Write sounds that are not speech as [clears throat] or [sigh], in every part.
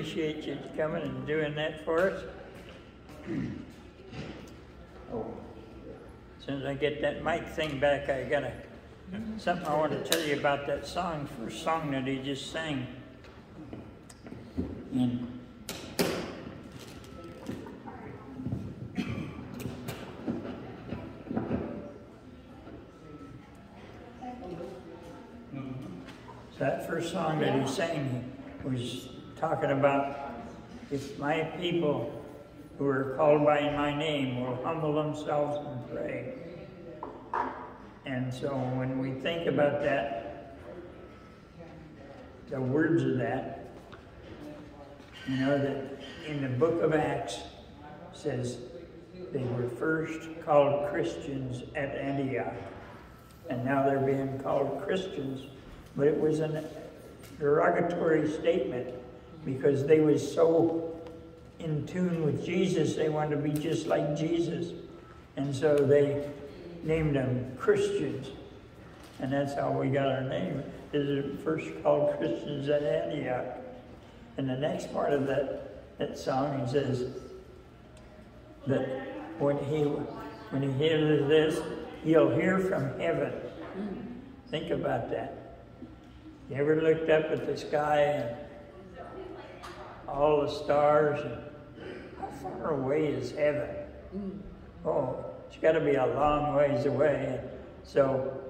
appreciate you coming and doing that for us. Oh, as soon as I get that mic thing back, I gotta, something I want to tell you about that song, first song that he just sang. And that first song that he sang was talking about if my people who are called by my name will humble themselves and pray. And so when we think about that, the words of that, you know that in the book of Acts says they were first called Christians at Antioch and now they're being called Christians. But it was a derogatory statement because they were so in tune with Jesus, they wanted to be just like Jesus. And so they named them Christians. And that's how we got our name. Is first called Christians at Antioch. And the next part of that, that song, he says that when he when he hears this, he'll hear from heaven. Think about that. You ever looked up at the sky and all the stars and how far away is heaven? Mm. Oh, it's got to be a long ways away. And So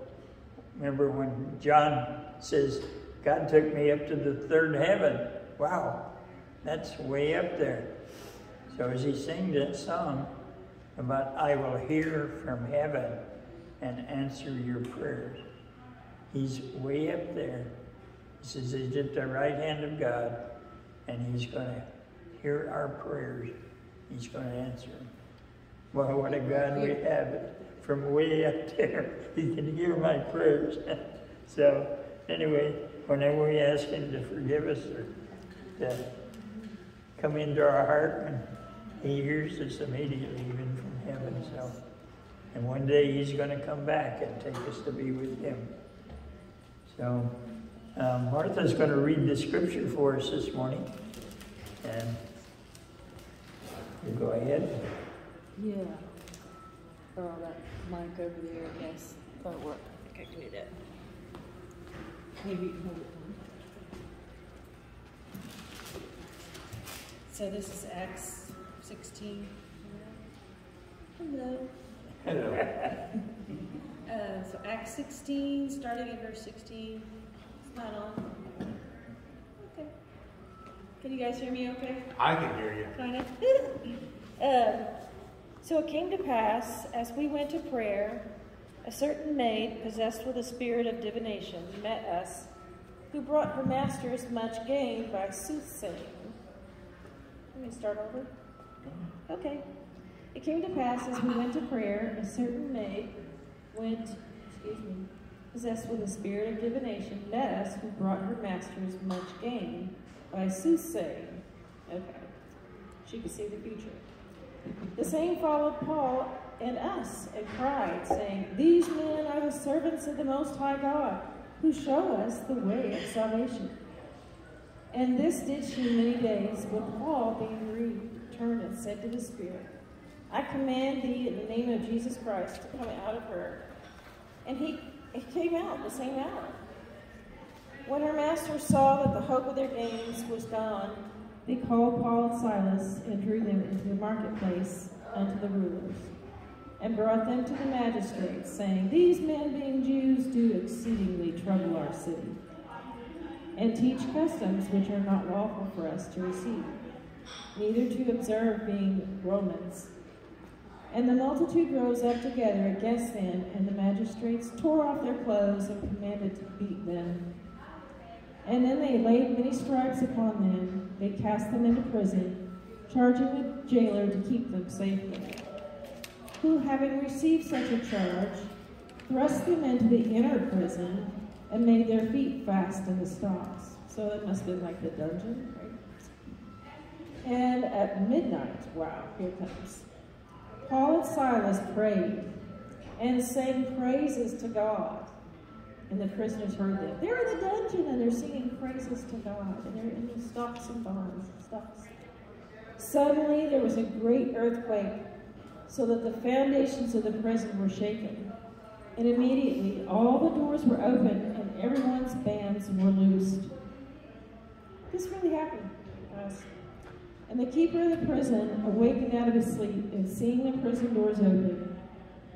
remember when John says, God took me up to the third heaven. Wow, that's way up there. So as he sings that song about I will hear from heaven and answer your prayers, he's way up there. He says he's at the right hand of God and he's going to hear our prayers. He's going to answer them. Well, what a God we have from way up there. [laughs] He can hear my prayers. [laughs] so, anyway, whenever we ask Him to forgive us or to come into our heart, and He hears us immediately, even from heaven. So, and one day He's going to come back and take us to be with Him. So, um, Martha's going to read the scripture for us this morning, and you go ahead. Yeah. Throw that mic over there, I guess. That'll work. I think I can do that. Maybe you can hold it. So this is Acts 16. Hello. Hello. [laughs] Uh, so Acts 16, starting at verse 16. It's not on. Okay. Can you guys hear me okay? I can hear you. Kind of. [laughs] um, so it came to pass, as we went to prayer, a certain maid possessed with a spirit of divination met us, who brought her masters much gain by soothsaying. Let me start over. Okay. It came to pass as we went to prayer, a certain maid went, excuse me, possessed with a spirit of divination, us, who brought her masters much gain by soothsaying. Okay. She could see the future. The same followed Paul and us and cried, saying, These men are the servants of the Most High God, who show us the way of salvation. And this did she many days, but Paul, being grieved, turned and said to the Spirit, I command thee in the name of Jesus Christ to come out of her. And he, he came out the same hour. When her masters saw that the hope of their gains was gone, they called Paul and Silas and drew them into the marketplace unto the rulers, and brought them to the magistrates, saying, These men, being Jews, do exceedingly trouble our city, and teach customs which are not lawful for us to receive, neither to observe, being Romans. And the multitude rose up together against them, and the magistrates tore off their clothes and commanded to beat them. And then they laid many stripes upon them. They cast them into prison, charging the jailer to keep them safely. Who, having received such a charge, thrust them into the inner prison and made their feet fast in the stocks. So it must have been like the dungeon, right? And at midnight, wow, here comes. Paul and Silas prayed and sang praises to God. And the prisoners heard them. They're in the dungeon and they're singing praises to God. And they're in the stocks and bonds and. Suddenly there was a great earthquake, so that the foundations of the prison were shaken. And immediately all the doors were opened and everyone's bands were loosed. This really happened. And the keeper of the prison, awakened out of his sleep and seeing the prison doors open,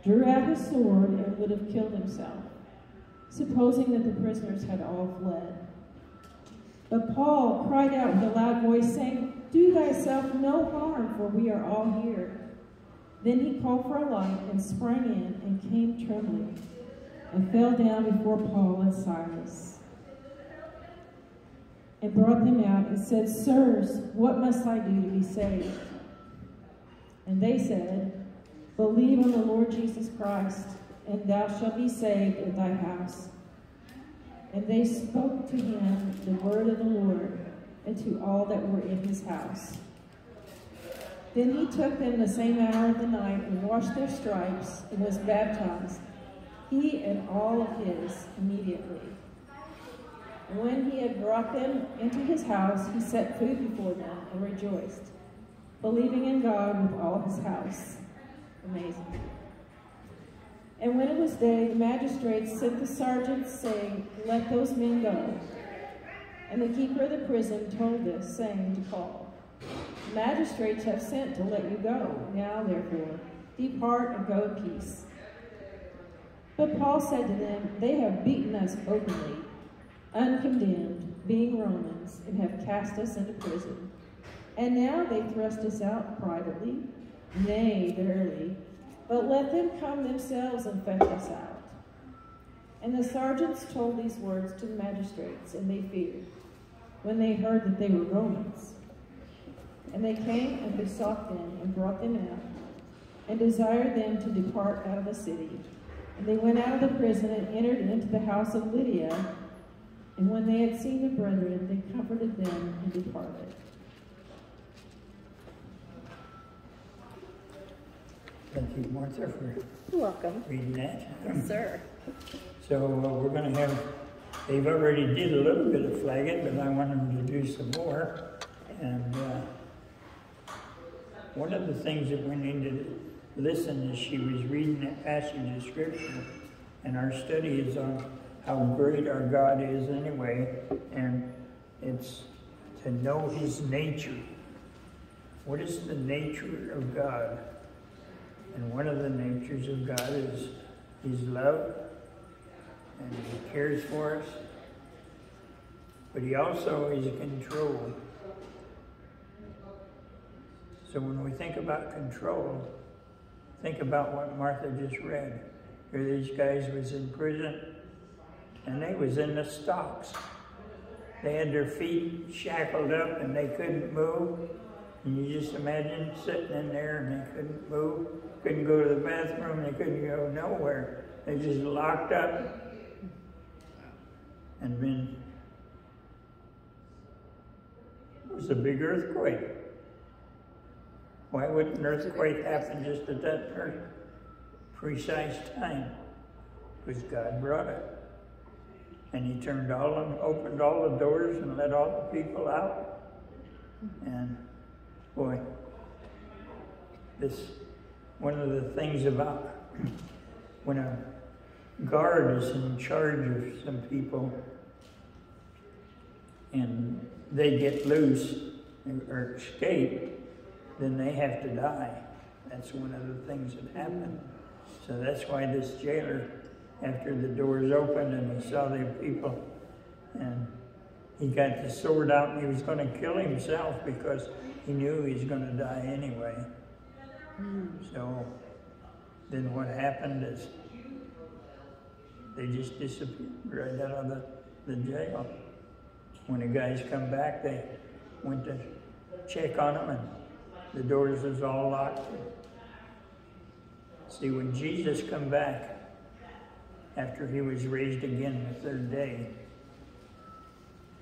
drew out his sword and would have killed himself, supposing that the prisoners had all fled. But Paul cried out with a loud voice, saying, Do thyself no harm, for we are all here. Then he called for a light and sprang in and came trembling and fell down before Paul and Silas and brought them out and said, Sirs, what must I do to be saved? And they said, Believe on the Lord Jesus Christ, and thou shalt be saved in thy house. And they spoke to him the word of the Lord and to all that were in his house. Then he took them the same hour of the night and washed their stripes and was baptized, he and all of his immediately. When he had brought them into his house, he set food before them and rejoiced, believing in God with all his house. Amazing. And when it was day, the magistrates sent the sergeants, saying, Let those men go. And the keeper of the prison told this, saying to Paul, The magistrates have sent to let you go. Now, therefore, depart and go in peace. But Paul said to them, They have beaten us openly uncondemned, being Romans, and have cast us into prison. And now they thrust us out privately, nay, verily, but let them come themselves and fetch us out. And the sergeants told these words to the magistrates, and they feared, when they heard that they were Romans. And they came and besought them and brought them out, and desired them to depart out of the city. And they went out of the prison and entered into the house of Lydia, and when they had seen the brethren, they comforted them and departed. Thank you, Martha, for You're welcome. reading that. Yes, sir. So uh, we're going to have, they've already did a little bit of flagging, but I want them to do some more. And uh, one of the things that we need to listen as she was reading that passage of scripture, and our study is on how great our God is anyway, and it's to know his nature. What is the nature of God? And one of the natures of God is his love, and he cares for us. But he also is control. So when we think about control, think about what Martha just read. Here these guys was in prison and they was in the stocks. They had their feet shackled up and they couldn't move. And you just imagine sitting in there and they couldn't move, couldn't go to the bathroom, they couldn't go nowhere. They just locked up and been it was a big earthquake. Why would an earthquake happen just at that precise time? Because God brought it. And he turned all them, opened all the doors and let all the people out. And boy, this one of the things about [clears throat] when a guard is in charge of some people and they get loose or escape, then they have to die. That's one of the things that happened. So that's why this jailer, after the doors opened and he saw the people, and he got the sword out and he was going to kill himself because he knew he was going to die anyway. So then what happened is they just disappeared right out of the, the jail. When the guys come back, they went to check on them and the doors was all locked. See, when Jesus come back, after he was raised again the third day,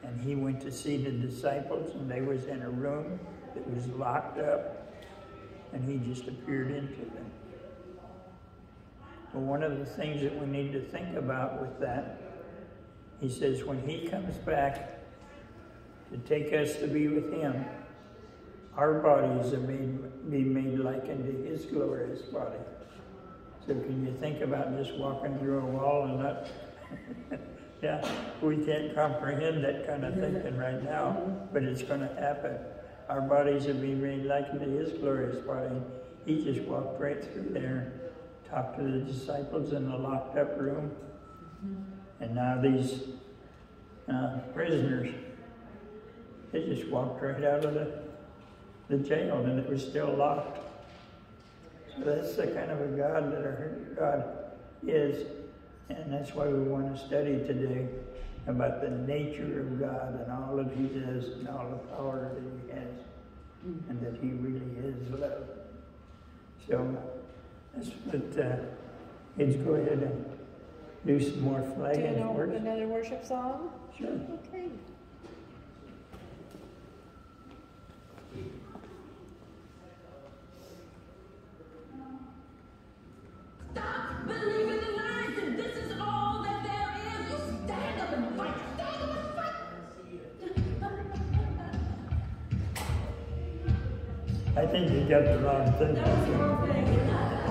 and he went to see the disciples, and they was in a room that was locked up, and he just appeared into them. Well, one of the things that we need to think about with that, he says, when he comes back to take us to be with him, our bodies are made, be made like unto his glorious body. So can you think about just walking through a wall and not, [laughs] yeah, we can't comprehend that kind of thinking right now, but it's going to happen. Our bodies will be made like unto his glorious body. He just walked right through there, talked to the disciples in the locked up room, and now these uh, prisoners, they just walked right out of the, the jail and it was still locked. So that's the kind of a God that our God is. And that's why we want to study today about the nature of God and all that He does and all the power that He has and that He really is love. So let's let uh, kids go ahead and do some more Do flagging you know words. another worship song? Sure. Okay. Stop believing the lies and this is all that there is. You stand up and fight. Stand up and fight. I think you got the wrong thing.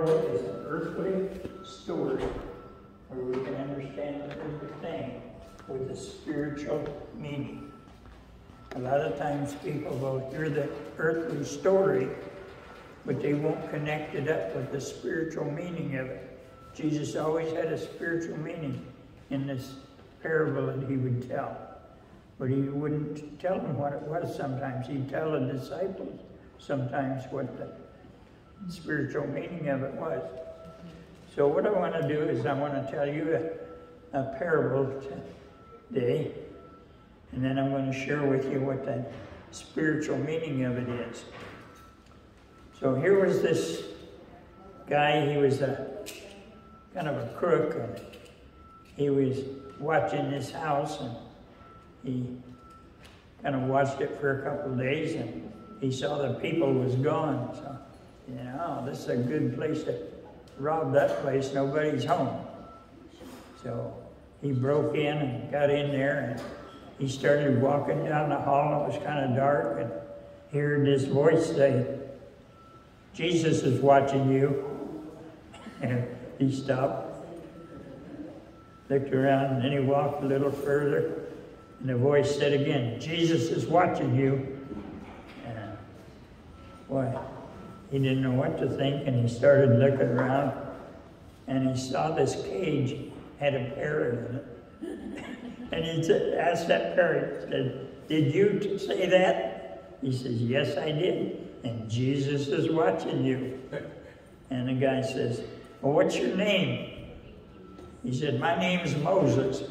Parable is an earthly story where we can understand the earthly thing with a spiritual meaning. A lot of times people will hear the earthly story, but they won't connect it up with the spiritual meaning of it. Jesus always had a spiritual meaning in this parable that he would tell. But he wouldn't tell them what it was sometimes. He'd tell the disciples sometimes what the spiritual meaning of it was. So what I want to do is I want to tell you a, a parable today, and then I'm going to share with you what the spiritual meaning of it is. So here was this guy, he was a kind of a crook, and he was watching this house, and he kind of watched it for a couple of days, and he saw the people was gone. So, you know, this is a good place to rob that place. Nobody's home. So he broke in and got in there, and he started walking down the hall. It was kind of dark, and he heard this voice say, "Jesus is watching you." [laughs] And he stopped, looked around, and then he walked a little further. And the voice said again, Jesus is watching you. And boy, he didn't know what to think, and he started looking around, and he saw this cage had a parrot in it. [laughs] and he said, asked that parrot, said, Did you say that? He says, Yes, I did. And Jesus is watching you. [laughs] And the guy says, Well, what's your name? He said, My name is Moses.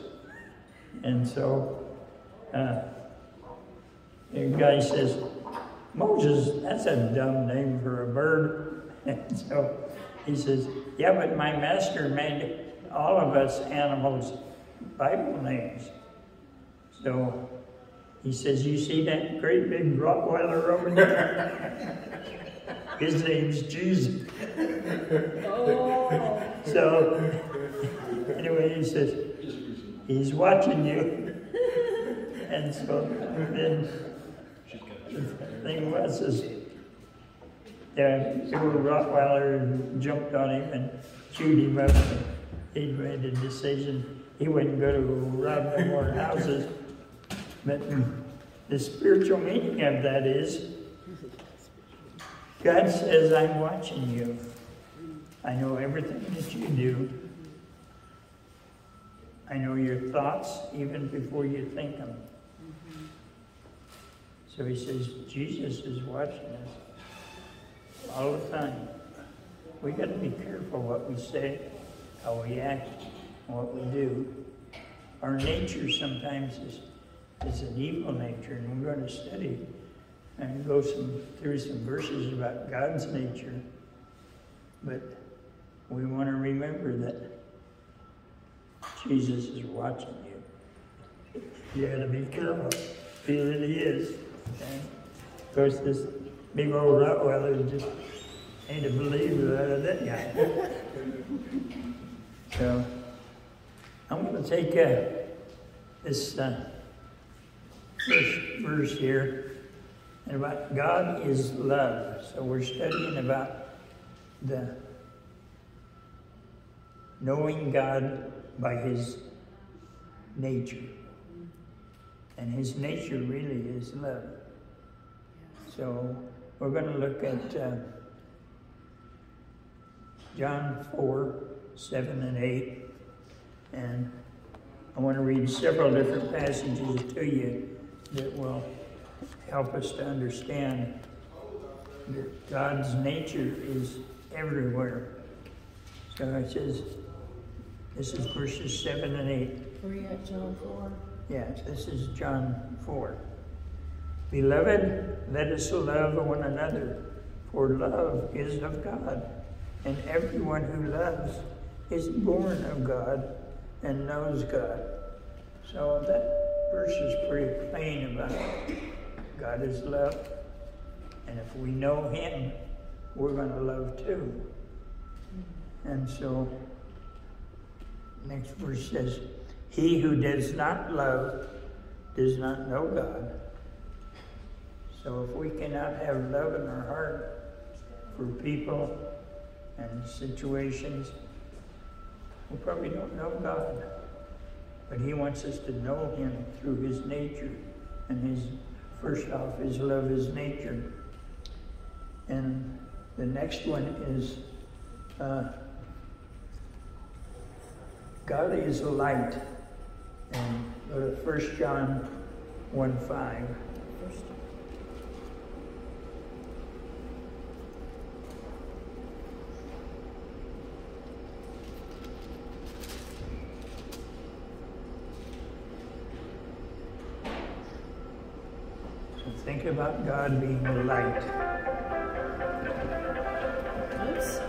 And so uh, the guy says, Moses, that's a dumb name for a bird. And [laughs] so he says, Yeah, but my master made all of us animals Bible names. So he says, You see that great big Rottweiler over there? [laughs] His name's Jesus. Oh. [laughs] So anyway, he says, He's watching you. And so then the thing was is the little Rottweiler jumped on him and chewed him up. He'd made a decision he wouldn't go to rob no more houses. But the spiritual meaning of that is God says, I'm watching you. I know everything that you do. I know your thoughts even before you think them. Mm-hmm. So he says, Jesus is watching us all the time. We got to be careful what we say, how we act, what we do. Our nature sometimes is, is an evil nature, and we're going to study and go some, through some verses about God's nature. But we want to remember that Jesus is watching you. You got to be careful. That He is. Of course, this big old Rottweiler just ain't a believer out of that guy. [laughs] so, I'm going to take uh, this uh, first verse here and about God is love. So we're studying about the knowing God by His nature. And His nature really is love. So we're going to look at uh, John 4 7 and 8. And I want to read several different passages to you that will help us to understand that God's nature is everywhere. So it says, this is verses 7 and 8. Were at John 4? Yes, this is John 4. Beloved, let us love one another, for love is of God, and everyone who loves is born of God and knows God. So that verse is pretty plain about God is love, and if we know Him, we're going to love too. And so, next verse says, He who does not love does not know God. So if we cannot have love in our heart for people and situations, we probably don't know God. But He wants us to know Him through His nature. And His first off is love His nature. And the next one is uh, God is light. And to 1 John 1 5. Think about God being the light. Oops.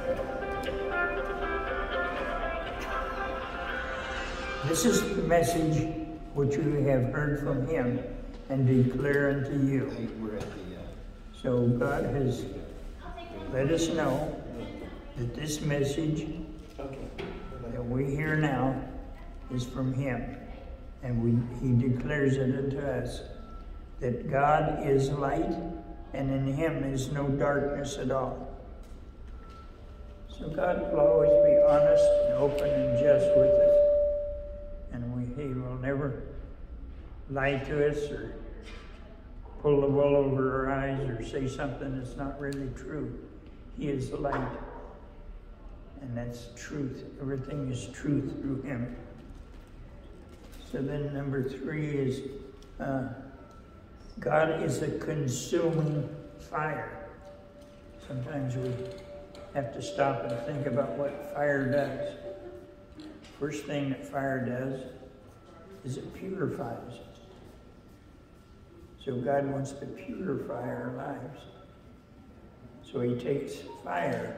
This is the message which we have heard from him and declare unto you. Hey, we're at the, So God has let us know that this message that we hear now is from him. And we, he declares it unto us that God is light and in him is no darkness at all. So God will always be honest and open and just with us. And we, he will never lie to us or pull the wool over our eyes or say something that's not really true. He is light. And that's truth. Everything is truth through him. So then number three is uh, God is a consuming fire. Sometimes we have to stop and think about what fire does. First thing that fire does is it purifies. So God wants to purify our lives. So he takes fire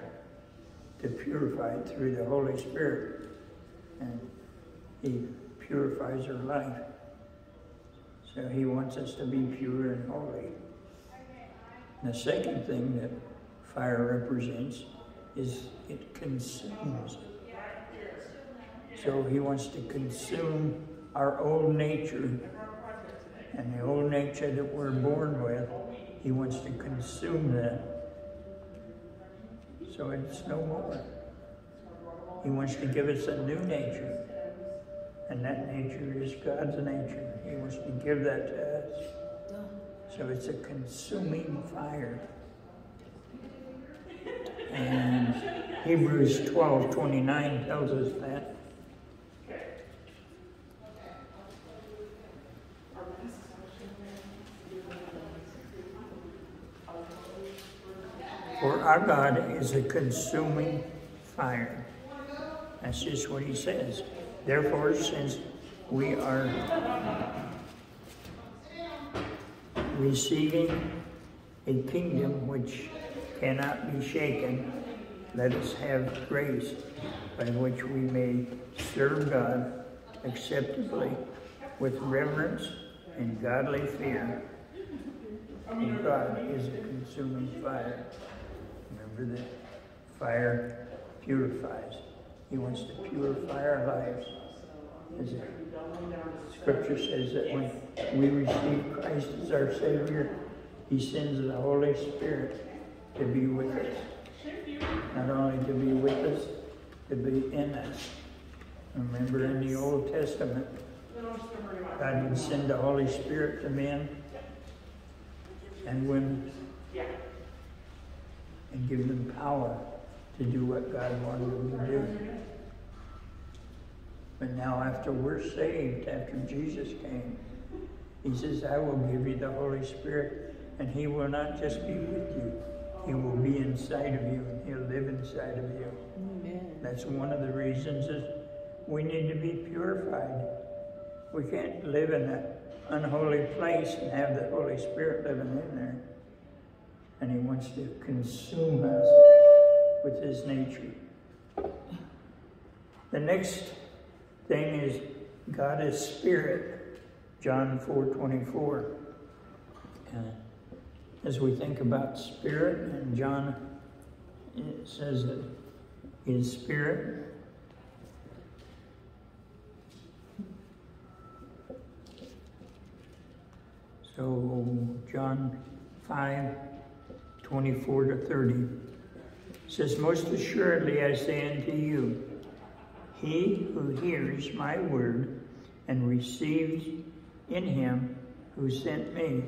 to purify it through the Holy Spirit. And he purifies our life. So he wants us to be pure and holy. And the second thing that fire represents is it consumes. So he wants to consume our old nature and the old nature that we're born with, he wants to consume that. So it's no more. He wants to give us a new nature. And that nature is God's nature. He wants to give that to us. So it's a consuming fire. And Hebrews 12 29 tells us that. For our God is a consuming fire. That's just what he says. Therefore, since we are receiving a kingdom which cannot be shaken, let us have grace by which we may serve God acceptably with reverence and godly fear. And God is a consuming fire. Remember that fire purifies. He wants to purify our lives. As the scripture says that when we receive Christ as our Savior, He sends the Holy Spirit to be with us. Not only to be with us, to be in us. Remember in the Old Testament, God would send the Holy Spirit to men and women and give them power to do what God wanted them to do. But now, after we're saved, after Jesus came, He says, I will give you the Holy Spirit, and He will not just be with you, He will be inside of you, and He'll live inside of you. Amen. That's one of the reasons is we need to be purified. We can't live in an unholy place and have the Holy Spirit living in there. And He wants to consume us with His nature. The next thing is God is spirit, John 4 24. And as we think about spirit, and John it says it is spirit. So John 5 24 to 30 says, Most assuredly I say unto you, he who hears my word and receives in him who sent me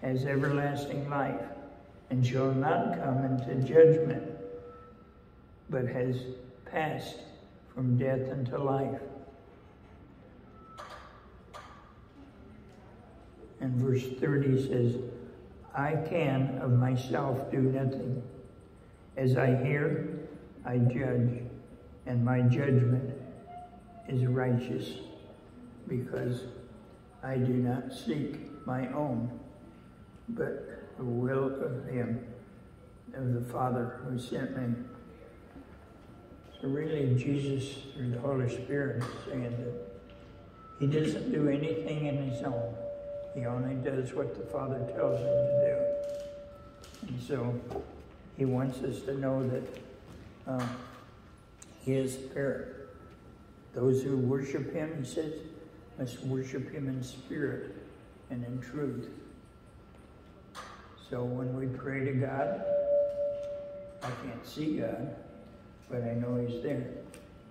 has everlasting life and shall not come into judgment, but has passed from death unto life. And verse 30 says, I can of myself do nothing. As I hear, I judge, and my judgment is righteous, because I do not seek my own, but the will of Him, of the Father who sent me. So really, Jesus, through the Holy Spirit, is saying that He doesn't do anything in His own. He only does what the Father tells Him to do. And so He wants us to know that uh, He is Spirit. Those who worship Him, He says, must worship Him in spirit and in truth. So when we pray to God, I can't see God, but I know He's there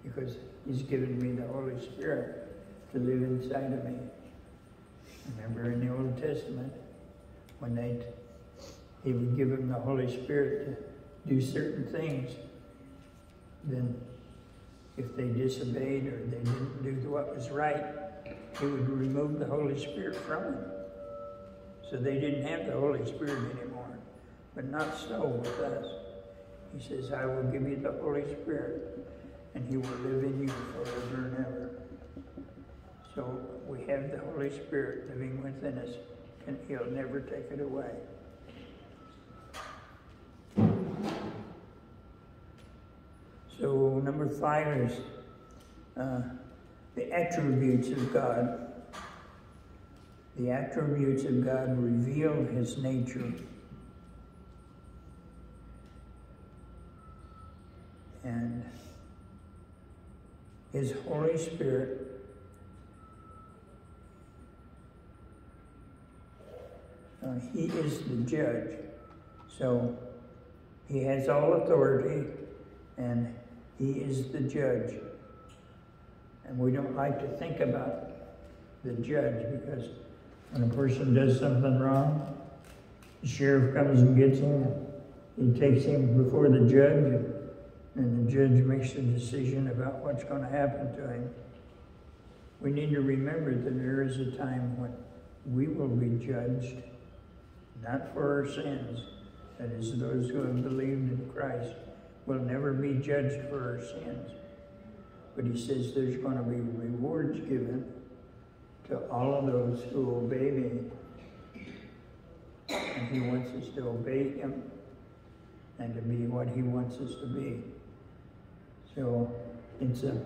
because He's given me the Holy Spirit to live inside of me. Remember in the Old Testament, when they He would give them the Holy Spirit to do certain things, then if they disobeyed or they didn't do what was right, He would remove the Holy Spirit from them. So they didn't have the Holy Spirit anymore. But not so with us. He says, I will give you the Holy Spirit, and He will live in you forever and ever. So we have the Holy Spirit living within us, and He'll never take it away. So number five is uh, the attributes of God. The attributes of God reveal His nature. And His Holy Spirit Uh, he is the judge. So he has all authority and he is the judge. And we don't like to think about the judge because when a person does something wrong, the sheriff comes and gets him. He takes him before the judge, and the judge makes a decision about what's going to happen to him. We need to remember that there is a time when we will be judged not for our sins. That is, those who have believed in Christ will never be judged for our sins. But he says there's going to be rewards given to all of those who obey me. And he wants us to obey him and to be what he wants us to be. So it's a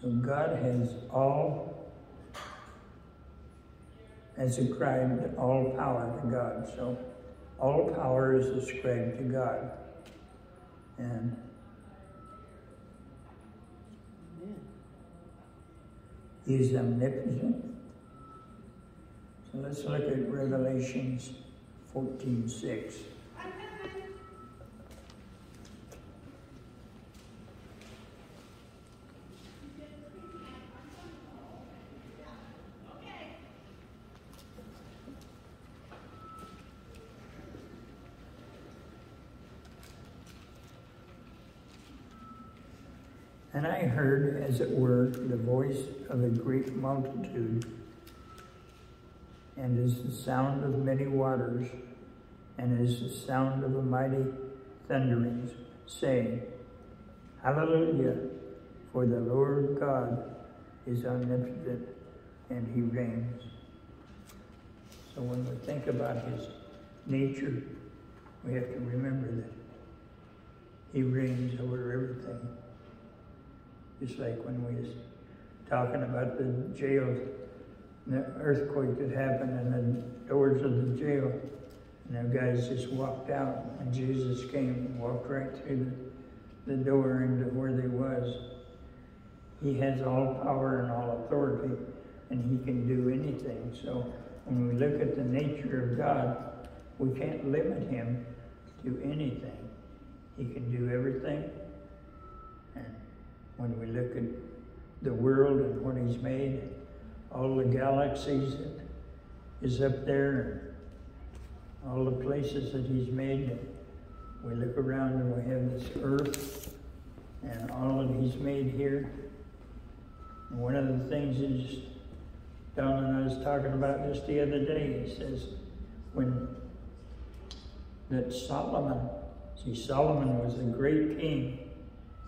So God has all, ascribed all power to God. So all power is ascribed to God. And He's omnipotent. So let's look at Revelations 14 6. And I heard, as it were, the voice of a great multitude, and as the sound of many waters, and as the sound of a mighty thunderings, saying, Hallelujah, for the Lord God is omnipotent, and he reigns. So when we think about his nature, we have to remember that he reigns over everything. Just like when we was talking about the jail, the earthquake that happened and the doors of the jail, and the guys just walked out, and Jesus came and walked right through the door into where they was. He has all power and all authority, and he can do anything. So when we look at the nature of God, we can't limit him to anything. He can do everything. And when we look at the world and what he's made, all the galaxies that is up there, and all the places that he's made, we look around and we have this earth and all that he's made here. And one of the things is Don and I was talking about just the other day. He says when that Solomon, see Solomon was a great king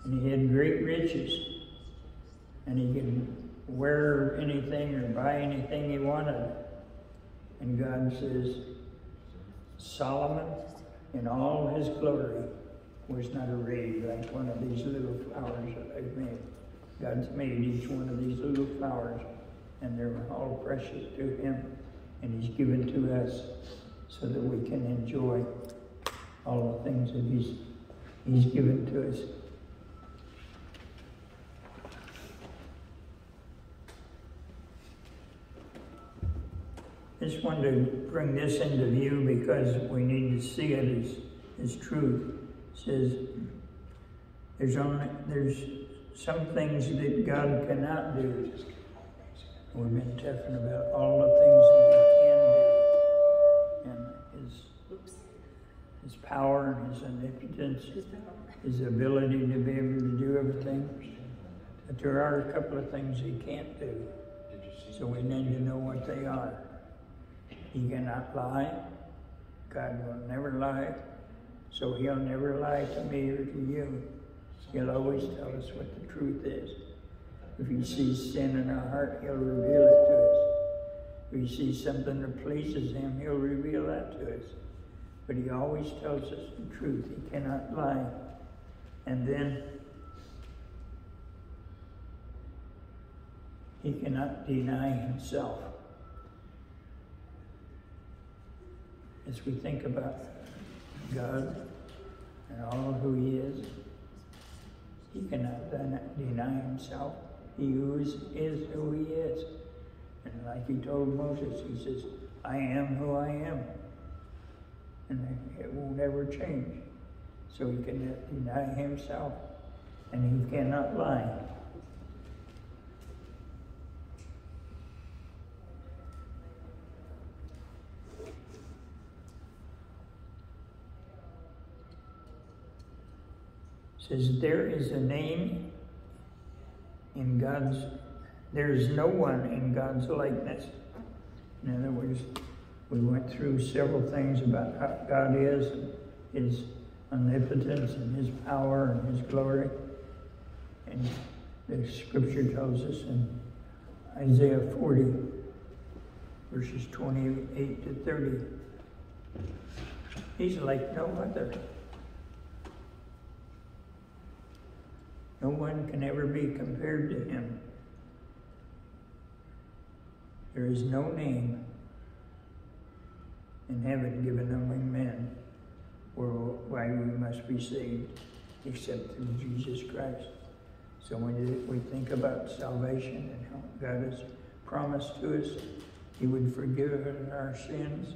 and he had great riches and he could wear anything or buy anything he wanted. And God says, Solomon in all his glory was not arrayed like one of these little flowers that I've made. God's made each one of these little flowers, and they're all precious to him, and he's given to us so that we can enjoy all the things that he's, he's given to us. I just wanted to bring this into view because we need to see it as, as truth. It says there's only there's some things that God cannot do. We've been talking about all the things that He can do, and His Oops. His power and His omnipotence, His. His ability to be able to do everything. But there are a couple of things He can't do, so we need to know what they are. He cannot lie. God will never lie. So he'll never lie to me or to you. He'll always tell us what the truth is. If he sees sin in our heart, he'll reveal it to us. If he sees something that pleases him, he'll reveal that to us. But he always tells us the truth. He cannot lie. And then he cannot deny himself. As we think about God and all who He is, He cannot deny Himself. He is, is who He is. And like He told Moses, He says, I am who I am. And it won't ever change. So He cannot deny Himself, and He cannot lie. Says there is a name in God's there is no one in God's likeness. In other words, we went through several things about how God is, his omnipotence and his power and his glory. And the scripture tells us in Isaiah 40, verses 28 to 30, he's like no other. No one can ever be compared to him. There is no name in heaven given among men Or why we must be saved except through Jesus Christ. So when we think about salvation and how God has promised to us, He would forgive our sins.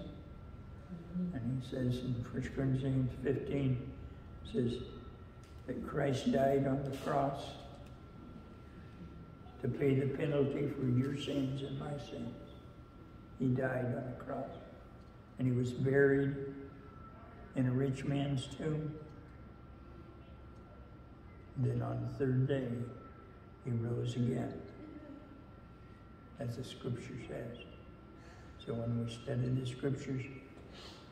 And He says in 1 Corinthians 15, says, that Christ died on the cross to pay the penalty for your sins and my sins. He died on the cross. And he was buried in a rich man's tomb. And then on the third day, he rose again, as the scripture says. So when we study the scriptures,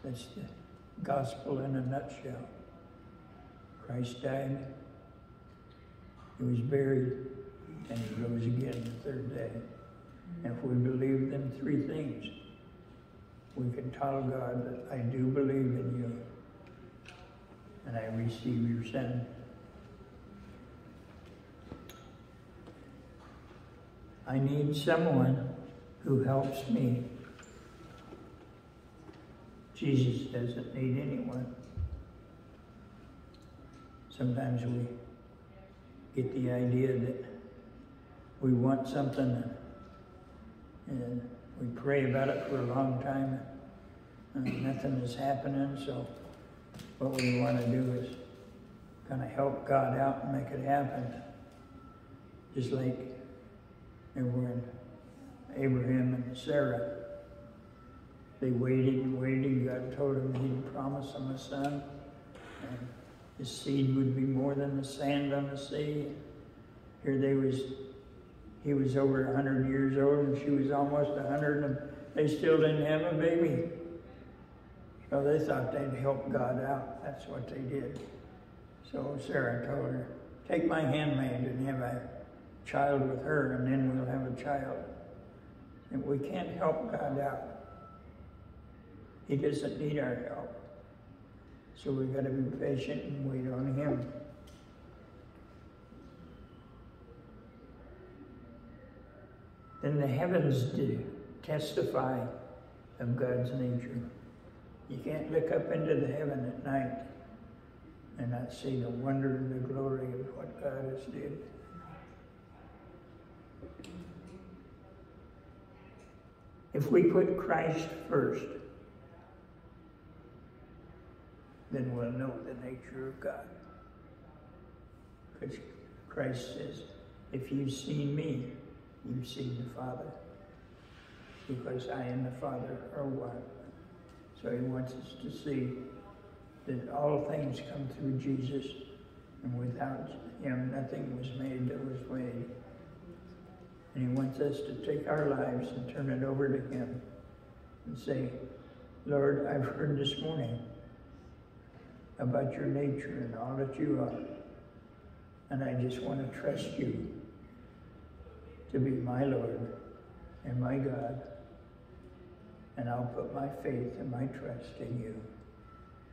that's the gospel in a nutshell. Christ died, he was buried, and he rose again the third day. And if we believe them three things, we can tell God that I do believe in you, and I receive your son. I need someone who helps me. Jesus doesn't need anyone. Sometimes we get the idea that we want something and we pray about it for a long time and nothing is happening. So, what we want to do is kind of help God out and make it happen. Just like they were in Abraham and Sarah. They waited and waited. God told them He'd promise them a son, and his seed would be more than the sand on the sea. Here they was, he was over a hundred years old, and she was almost a hundred, and they still didn't have a baby. So they thought they'd help God out. That's what they did. So Sarah told her, "Take my handmaid and have a child with her, and then we'll have a child." And we can't help God out. He doesn't need our help. So we got to be patient and wait on Him. Then the heavens do testify of God's nature. You can't look up into the heaven at night and not see the wonder and the glory of what God has did. If we put Christ first, then we'll know the nature of God. Because Christ says, if you've seen me, you've seen the Father. Because I and the Father are one. So he wants us to see that all things come through Jesus, and without him nothing was made that was made. And he wants us to take our lives and turn it over to him and say, Lord, I've heard this morning about your nature and all that you are. And I just want to trust you to be my Lord and my God. And I'll put my faith and my trust in you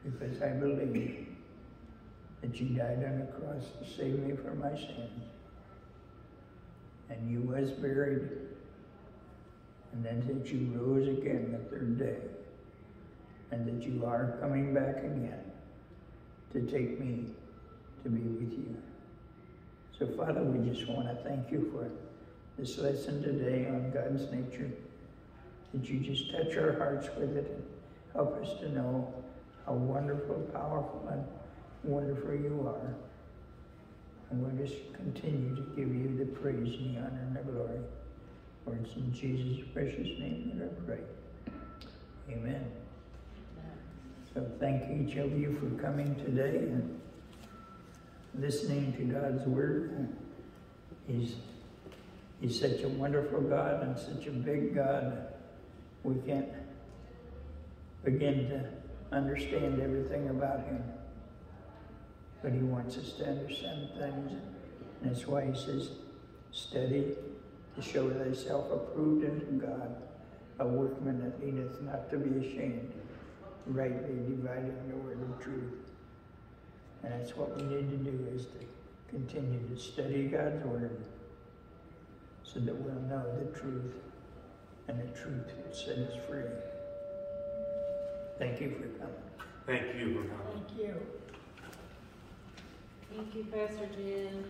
because I believe that you died on the cross to save me from my sins. And you was buried. And then that you rose again the third day. And that you are coming back again to take me to be with you. So, Father, we just want to thank you for this lesson today on God's nature. That you just touch our hearts with it and help us to know how wonderful, powerful, and wonderful you are. And we'll just continue to give you the praise and the honor and the glory. For it's in Jesus' precious name that I pray. Amen. So thank each of you for coming today and listening to God's word. He's, he's such a wonderful God and such a big God. We can't begin to understand everything about him. But he wants us to understand things. And that's why he says, study to show thyself approved unto God, a workman that needeth not to be ashamed rightly dividing the word of truth. And that's what we need to do is to continue to study God's word so that we'll know the truth and the truth will set us free. Thank you for coming. Thank you for coming. Thank you. Thank you, Pastor Jim.